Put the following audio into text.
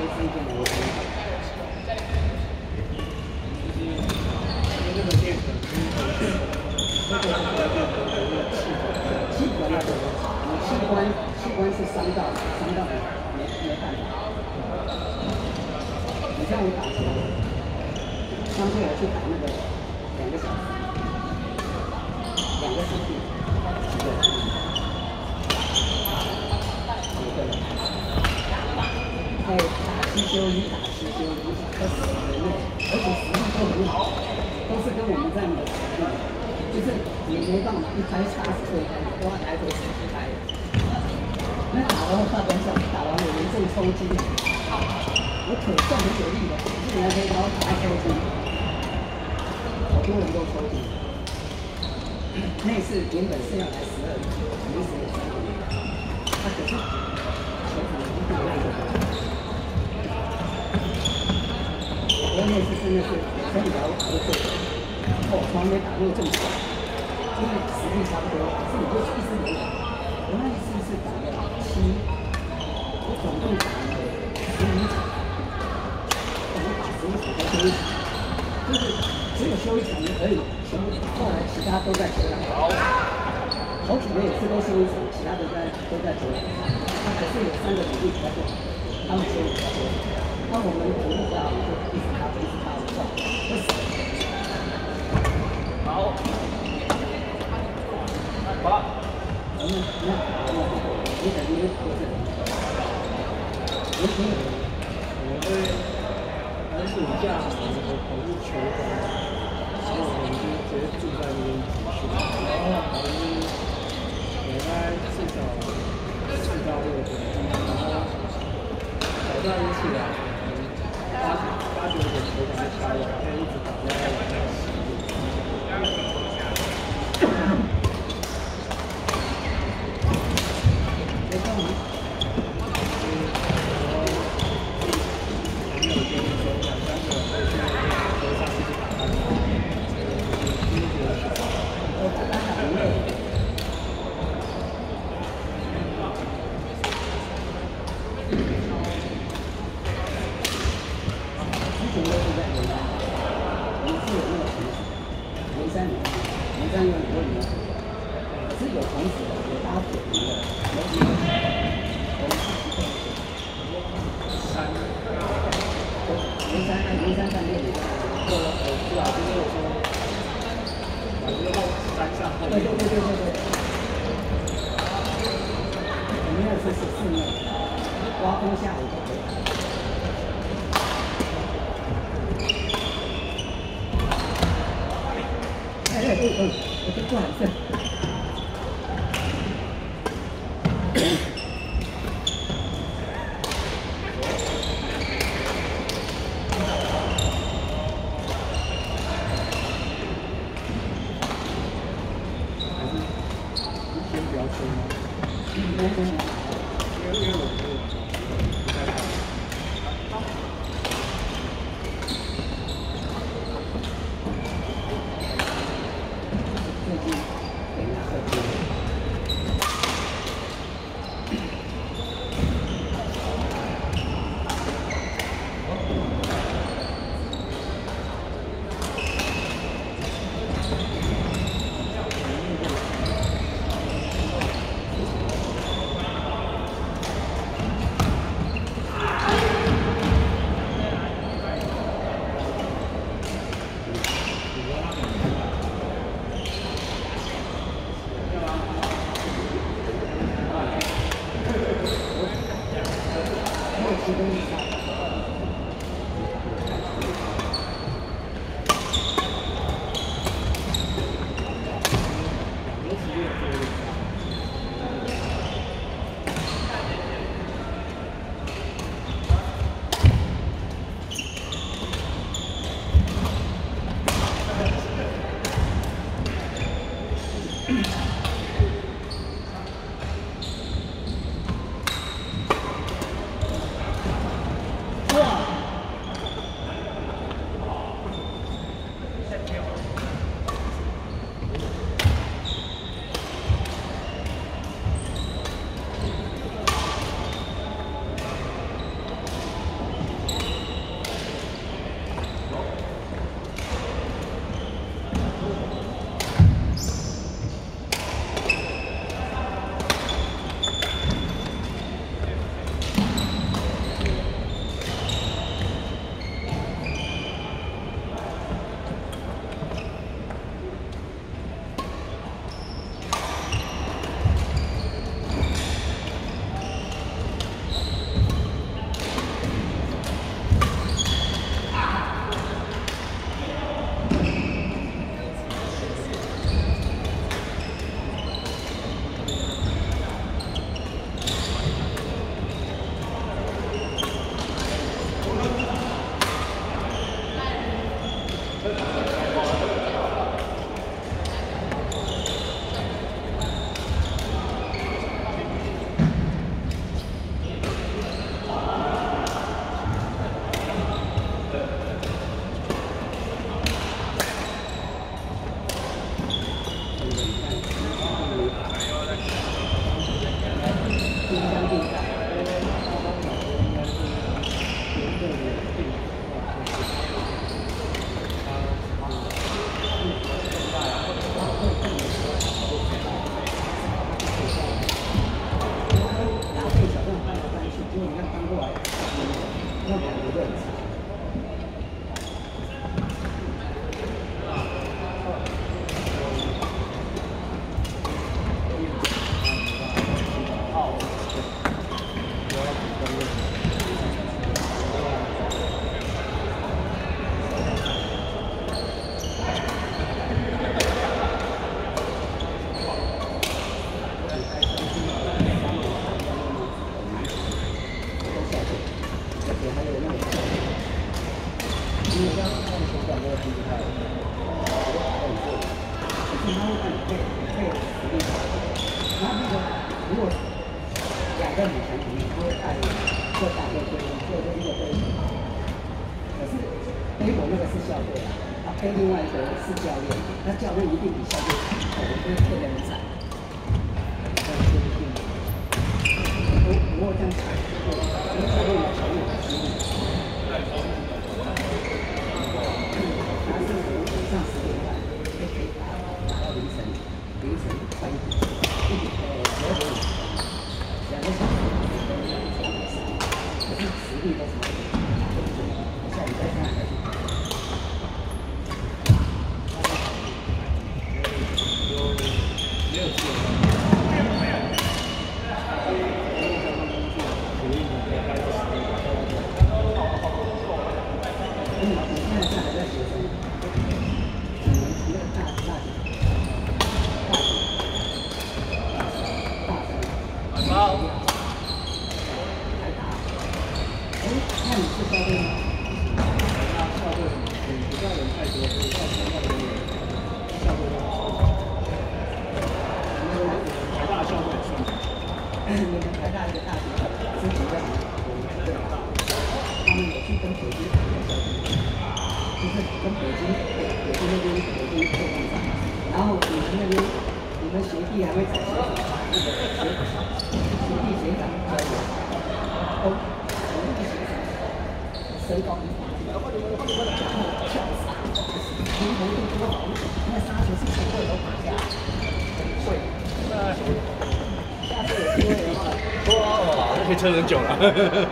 地上不是，我写三印上、三三都是一件我这个电子，这个是电子的一个器官，器官那个，器官器官是伤到伤到没没办法。你打球，上次我去打那个两个小时，两个小时。在打七休一，打七休一，都死人了，而且实力都很好，都是跟我们这样的实力，就是你没办法一拍差十二拍，都要来回十几拍。那打完大多少？打完我们正抽筋，我可算很有力的，竟然可以把我打抽筋，好多人都抽筋。那次原本是要来十二，临时也是。他可是球场一定要的。我那次真的是三条合作，哦，从来没打过这么快，因为实力差不多，可是你就是一直没打。我那一次是打了七，我总共打了十一场，总共打十一场才休一场，就是只有休一场而已，全部后来其他都在球场。好几个也是都休一场，其他都在都在球场。他可是有三个主力比较多，他们休比较多。那我们主力打，就一直打，一直打，不错。好。好。我们那那你等于就是，我听我们寒暑假我们跑入球馆，然后我们就直接住在那边集训，然后我们。应该至少四到六点，然后早上一起来，你这样问你，是有同时有搭配的，有几个？三，零三二零三三六五，过了是吧？就是说，然后三下后面。对对对对对。我们要是是四面，刮风下雨。过いませ。背另外一个是教练，那教练一定比校队强，我们特别能惨。我我这样踩，因为教练有球有实力。他是上十点半，可以打打到凌晨凌晨三点，一点呃十二点，两个小时，可是实力都差不多。下礼拜三还是。嗯，你现在是还在学生，你们一个大大大大三，好，还打。哎，那你是校队吗？校队，嗯，不要人太多，不要参加的人校队台大校队算你们台大一个大学是主任吗？对吧？他们有去跟北京谈的，就是跟北京北京那边北京做工厂，然后你们那边你们学弟还会找学长，那个学学弟学长交流，都我们的学长身高一八几，然后跳伞，灵活度多好，那杀球是从二楼打下可以撑很久了。